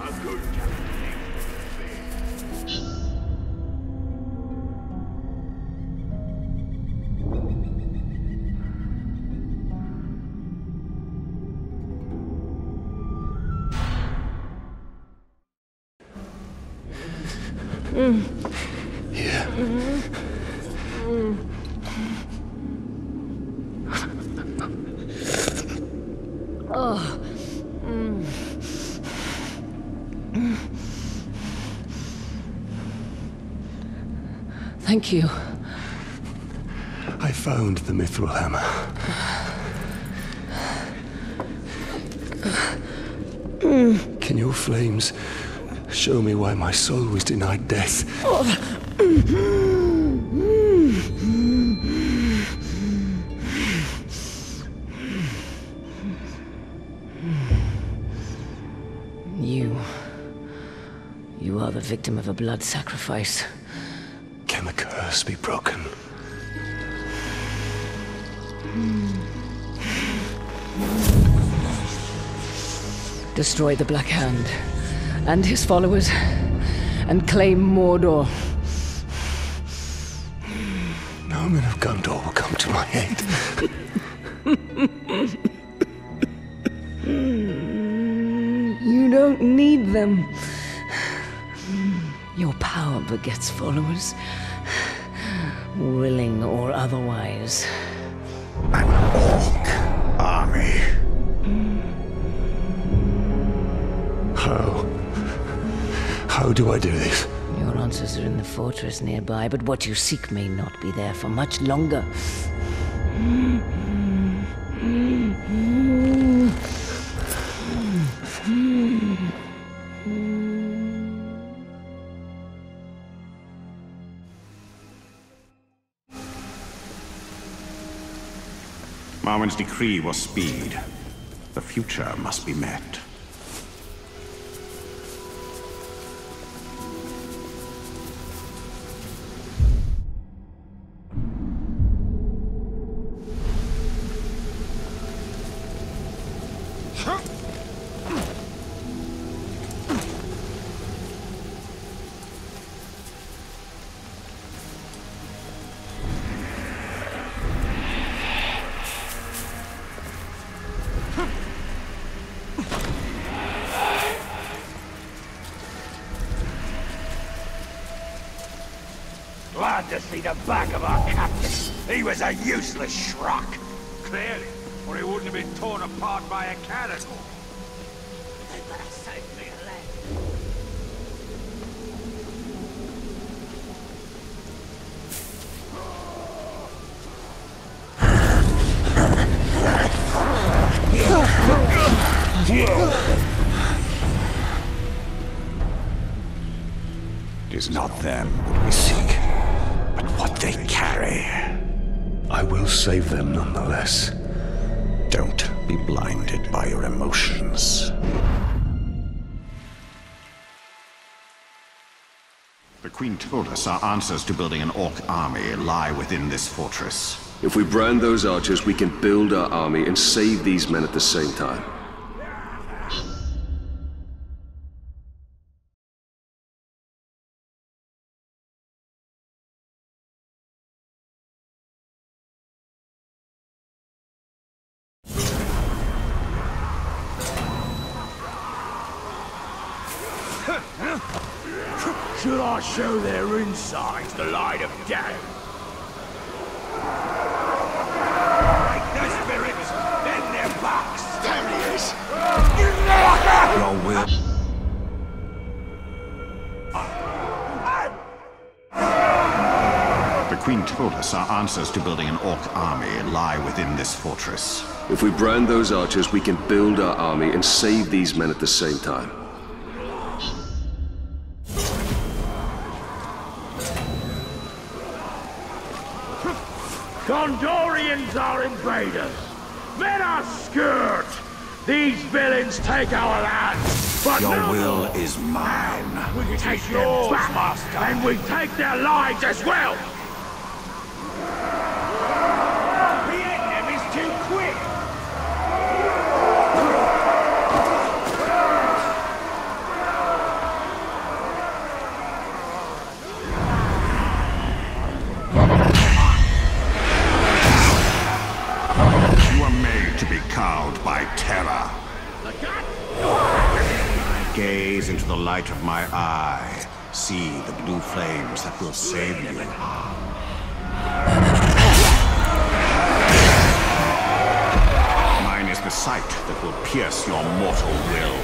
A good captain. Thank you. I found the mithril hammer. Can your flames show me why my soul was denied death? You. You are the victim of a blood sacrifice. Curse be broken? Destroy the Black Hand and his followers and claim Mordor. No men of Gondor will come to my aid. You don't need them. Your power begets followers, willing or otherwise. An orc army. How? How do I do this? Your answers are in the fortress nearby, but what you seek may not be there for much longer. Decree was speed. The future must be met. Glad to see the back of our captain. He was a useless schrock. Clearly, or he wouldn't have been torn apart by a cannon. They better save me a leg. It is not them that we seek, but what they carry. I will save them nonetheless. Don't be blinded by your emotions. The Queen told us our answers to building an orc army lie within this fortress. If we brand those archers, we can build our army and save these men at the same time. Should I show their insides the light of day? Take their spirits, then their backs. There he is. Your will. The Queen told us our answers to building an orc army lie within this fortress. If we brand those archers, we can build our army and save these men at the same time. Gondorians are invaders. Men are scourge. These villains take our land. But Your no will more. is mine. We take yours, master. And we take their lives as well. The light of my eye. See the blue flames that will save you. Mine is the sight that will pierce your mortal will.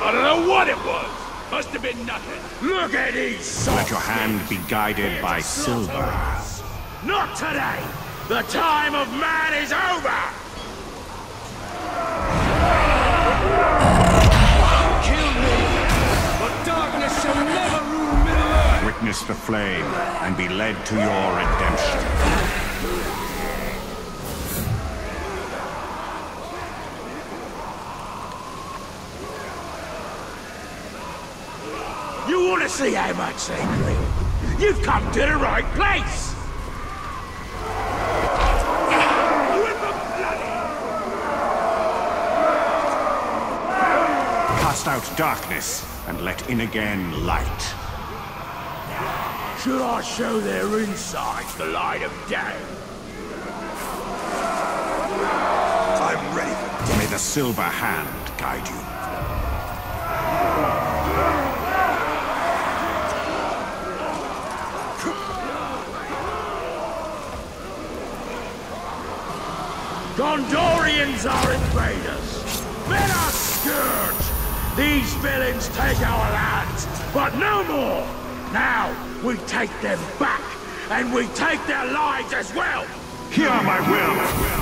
I don't know what it was. Must have been nothing. Look at these Let your hand be guided by silver. Not today! The time of man is over! Witness the flame and be led to your redemption. You want to see how much they glean? You've come to the right place! Out darkness and let in again light. Should I show their insides the light of day? I'm ready May the silver hand guide you. Gondorians are invaders! Let us scourge! These villains take our lands, but no more! Now, we take them back, and we take their lives as well! Hear my will!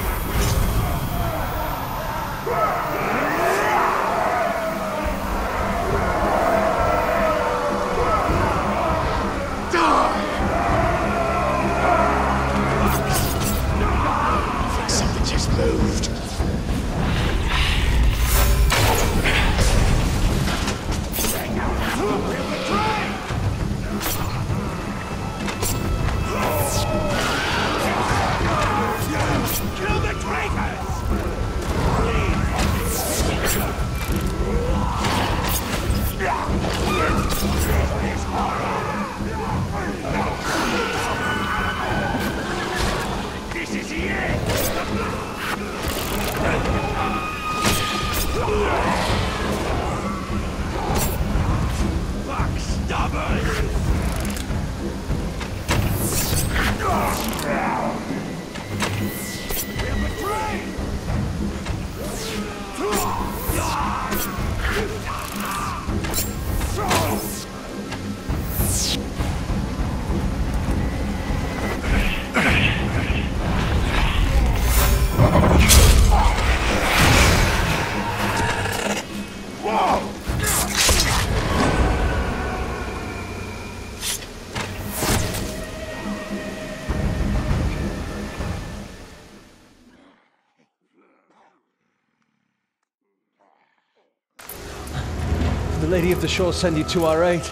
Of the Shore send you to our aid.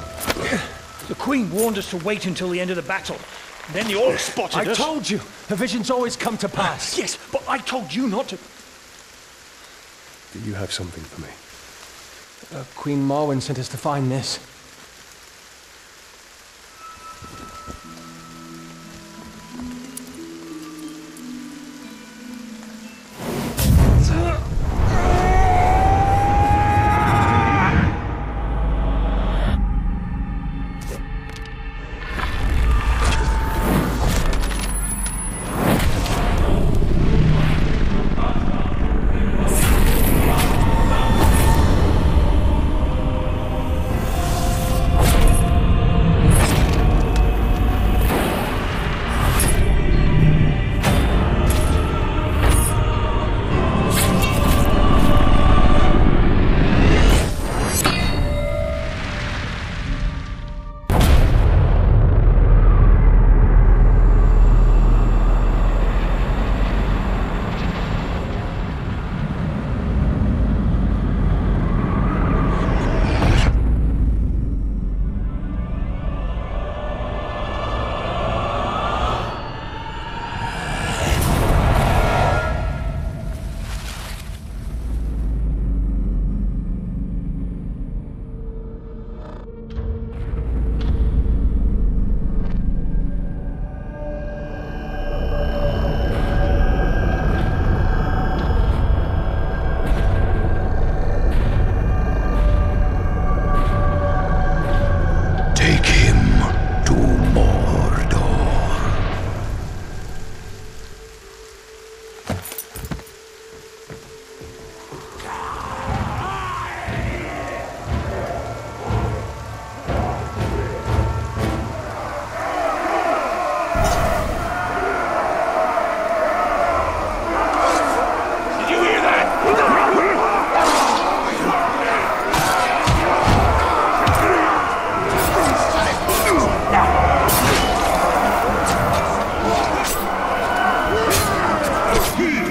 The Queen warned us to wait until the end of the battle. Then the Orcs spotted I us. I told you, her visions always come to pass. Yes, but I told you not to. Do you have something for me? Uh, Queen Marwen sent us to find this.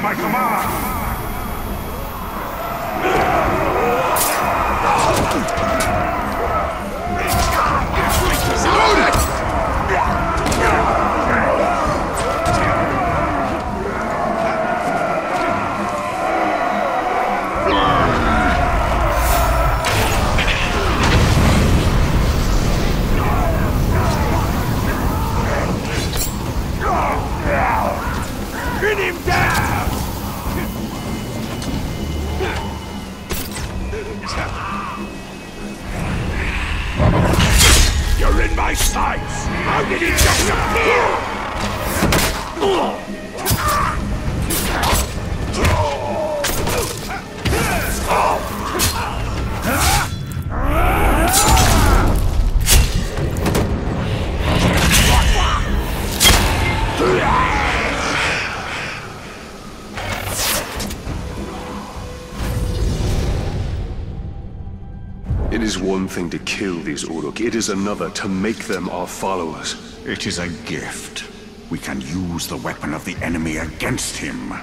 my command! one thing to kill these Uruk, it is another to make them our followers. It is a gift. We can use the weapon of the enemy against him.